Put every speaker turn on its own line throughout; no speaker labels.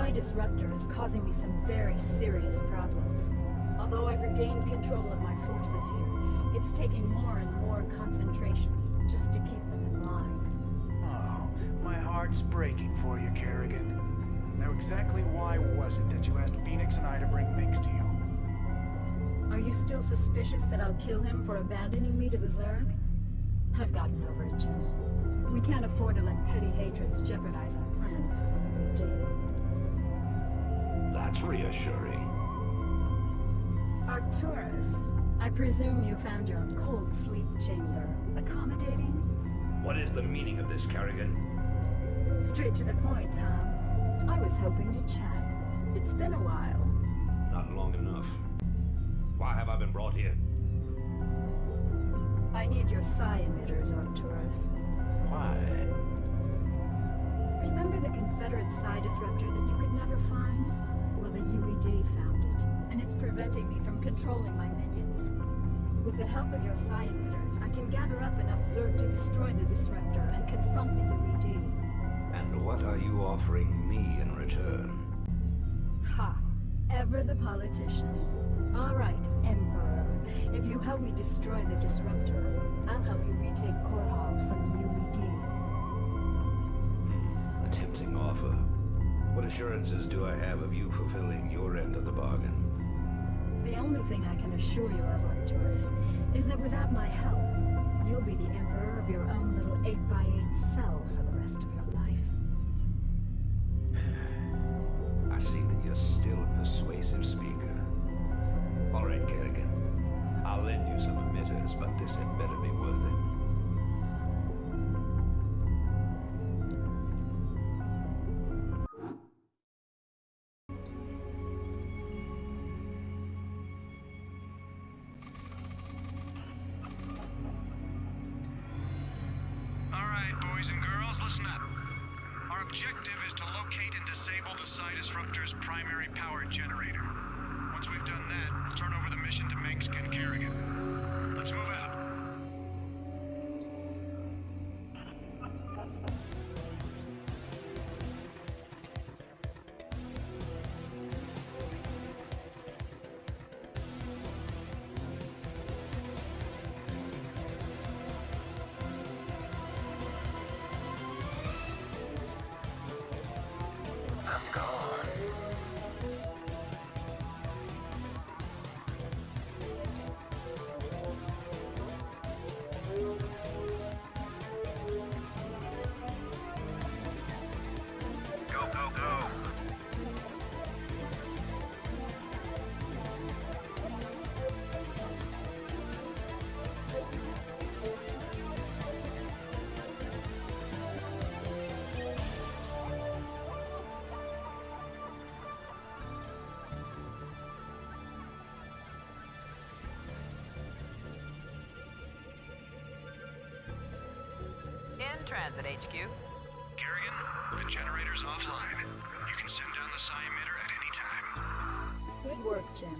Psi Disruptor is causing me some very serious problems. Although I've regained control of my forces here, it's taking more and more concentration just to keep them in line.
Oh, my heart's breaking for you, Kerrigan. Now exactly why was it that you asked Fenix and I to bring Mengsk to you?
Are you still suspicious that I'll kill him for abandoning me to the Zerg? I've gotten over it, Jim. We can't afford to let petty hatreds jeopardize our plans for the day.
That's reassuring.
Arcturus, I presume you found your cold sleep chamber accommodating?
What is the meaning of this, Kerrigan?
Straight to the point, Tom. I was hoping to chat. It's been a while.
Not long enough. Why have I been brought here?
I need your psi emitters, Arcturus.
Why?
Remember the Confederate psi disruptor that you could never find? The UED found it, and it's preventing me from controlling my minions. With the help of your psi emitters, I can gather up enough Zerg to destroy the disruptor and confront the UED.
And what are you offering me in return?
Ha! Ever the politician. All right, Emperor. If you help me destroy the disruptor, I'll help you retake Korhal from the UED.
Hmm, a tempting offer. What assurances do I have of you fulfilling your end of the bargain?
The only thing I can assure you of, Arcturus, is that without my help, you'll be the Emperor of your own little 8x8 cell for the rest of your life.
I see that you're still a persuasive speaker. All right, Kerrigan. I'll lend you some emitters, but this had better be worth it.
Transit, HQ.
Kerrigan, the generator's offline. You can send down the Psi emitter at any time.
Good work, Jim.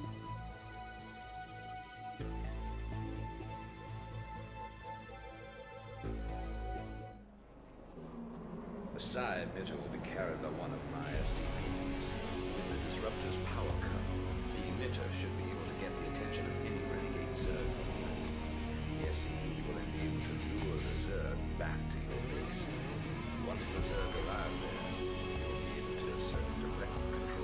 The psi emitter will be carried by one of my SCVs. With the disruptor's power cut, the emitter should be able to get the attention of any renegade Zerg. The SCV to lure the Zerg back to your base. Once the Zerg arrive there, you'll be able to assert direct control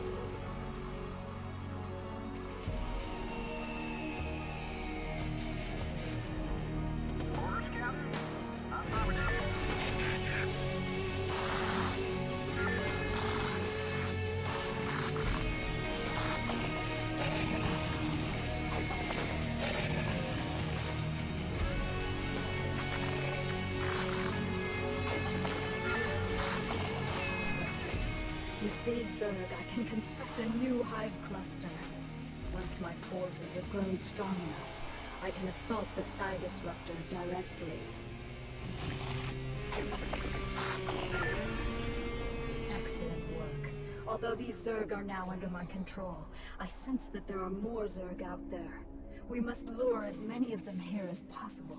Zerg, I can construct a new hive cluster. Once my forces have grown strong enough, I can assault the Psi Disruptor directly. Excellent work. Although these Zerg are now under my control, I sense that there are more Zerg out there. We must lure as many of them here as possible.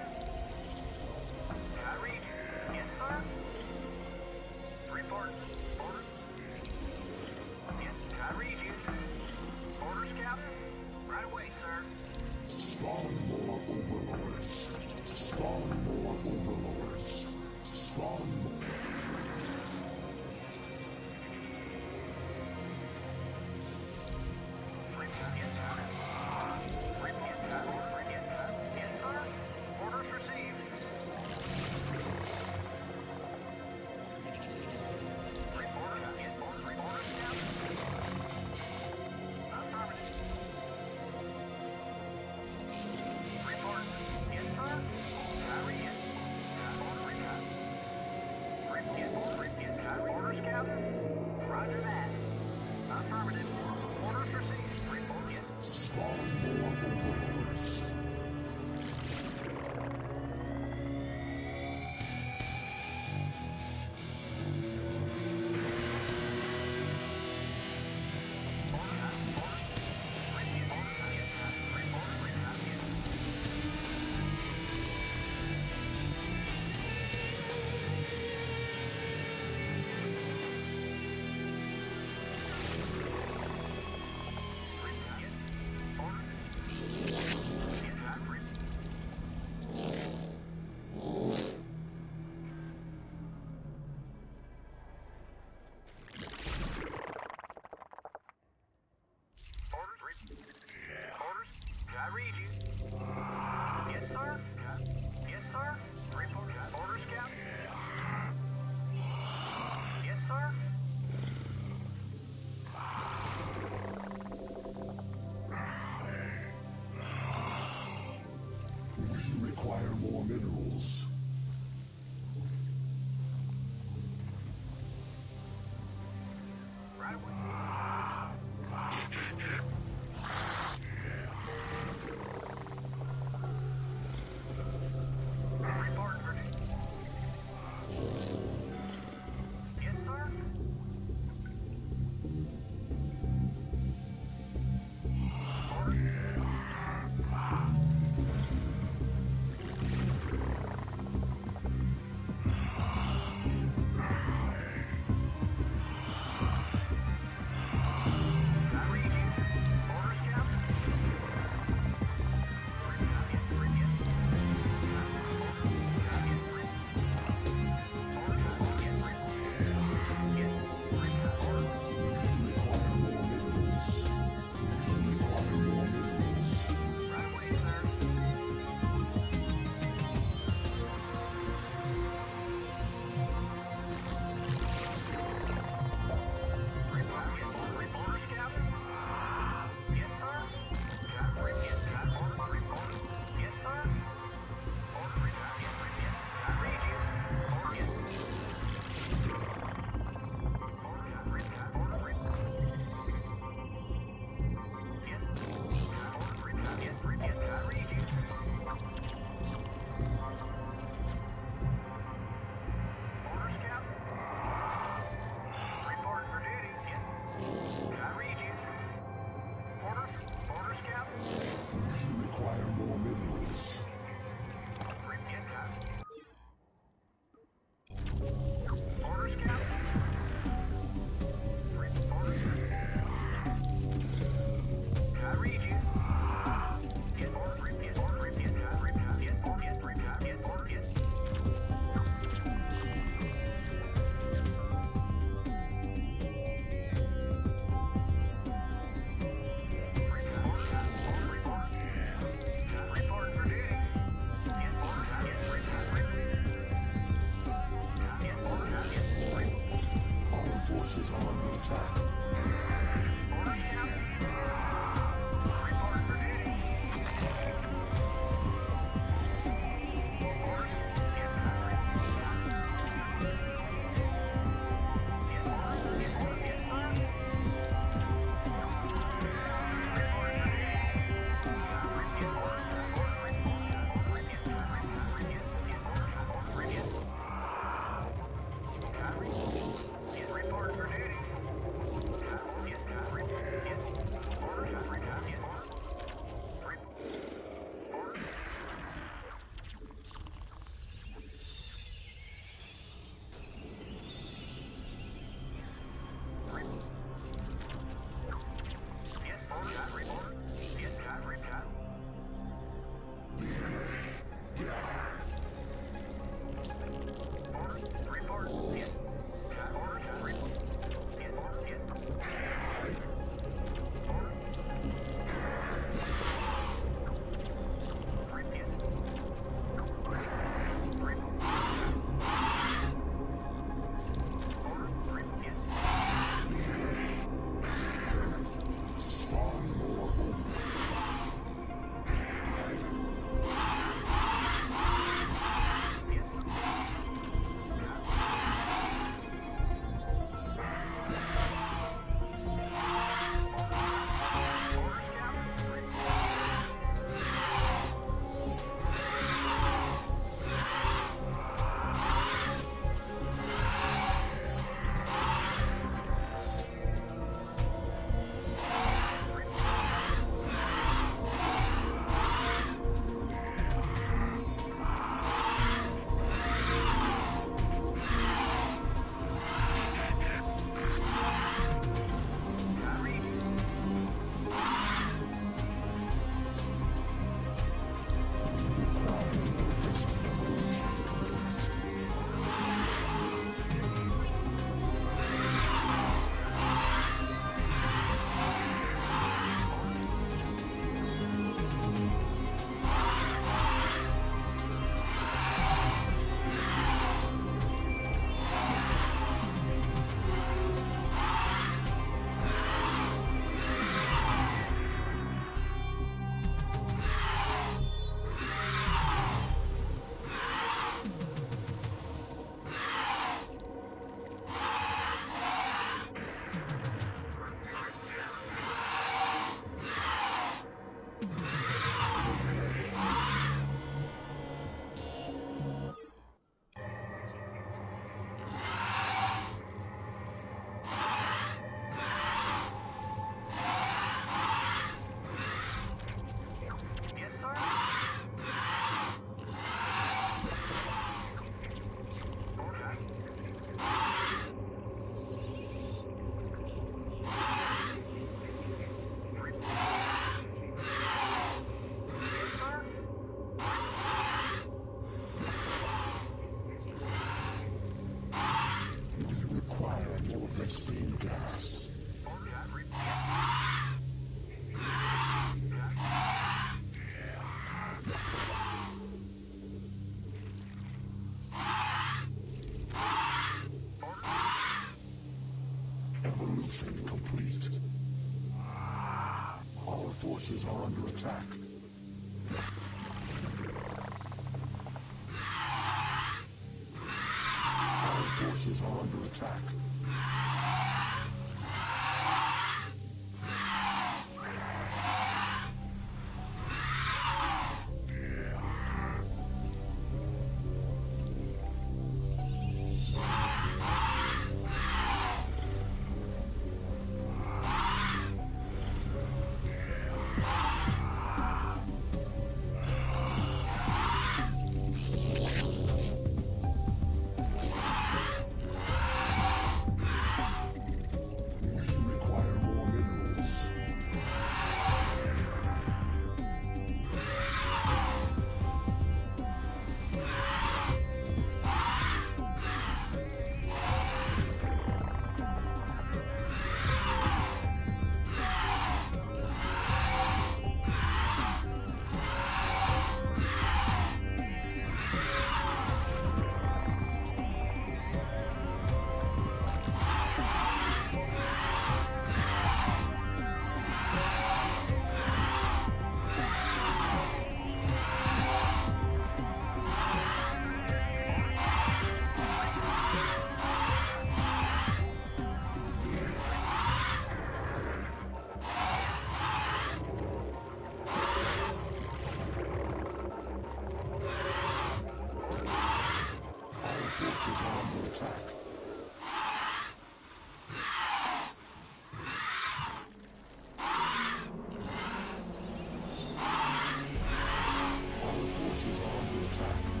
Forces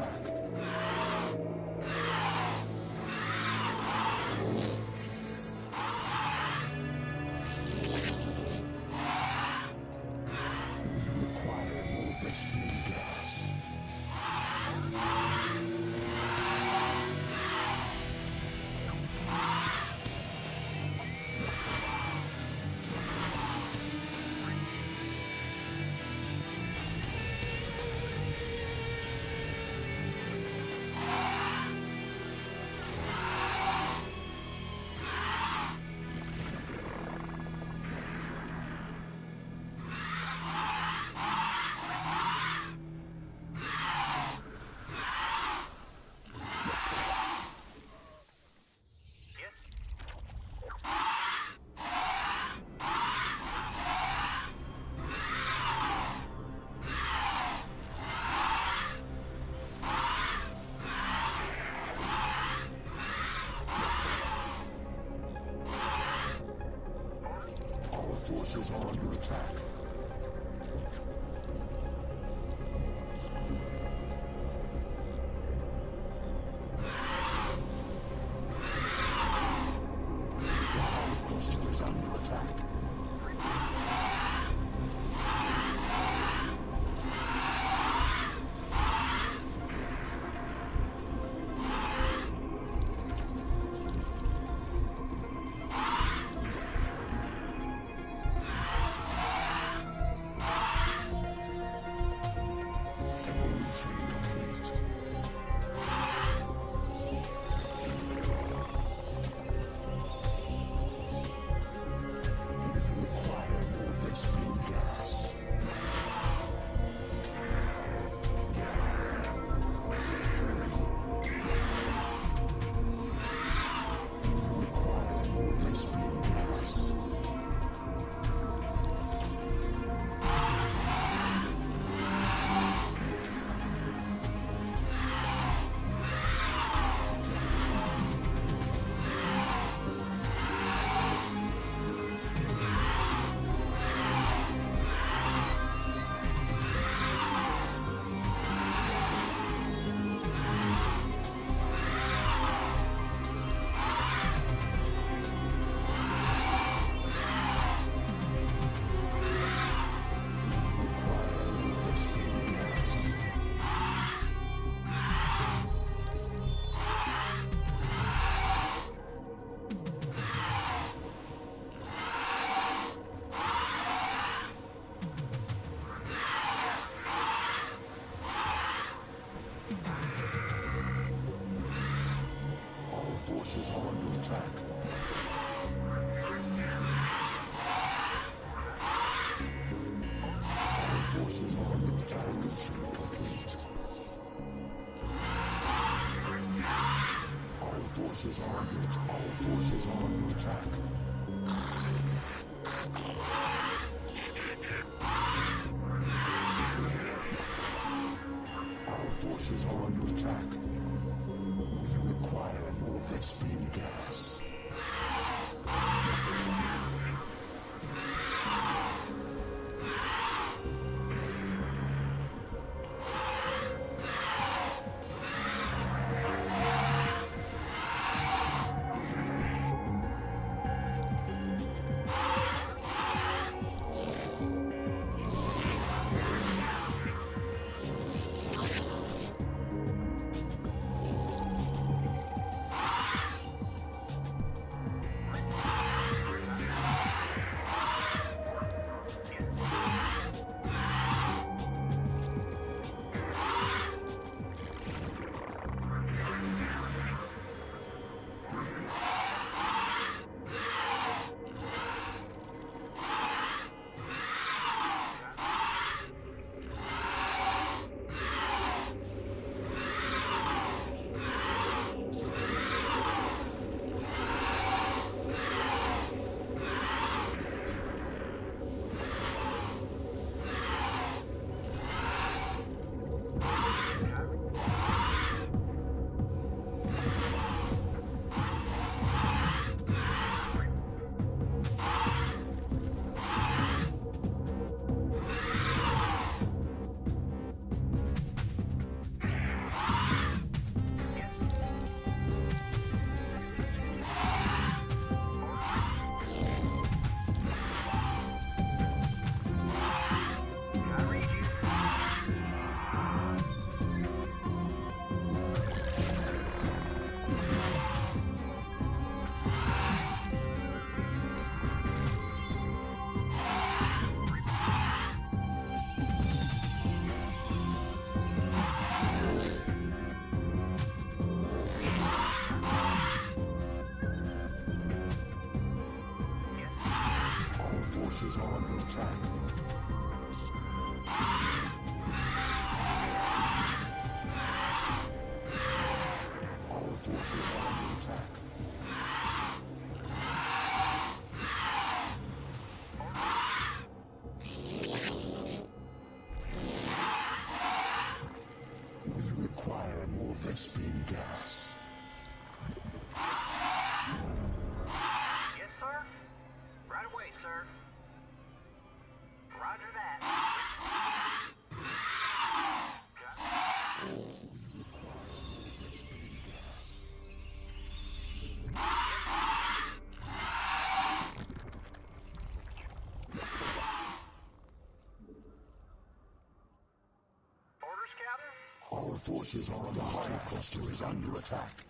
are forces are on the Hive Cluster is under attack.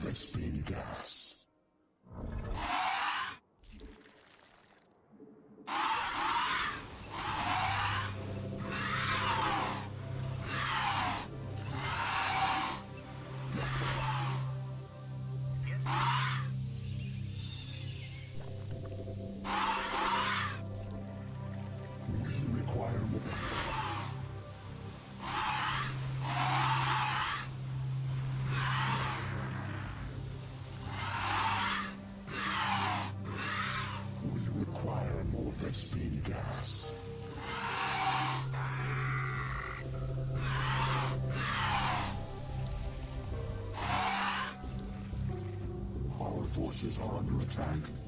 Vespene gas. Are under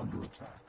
under attack.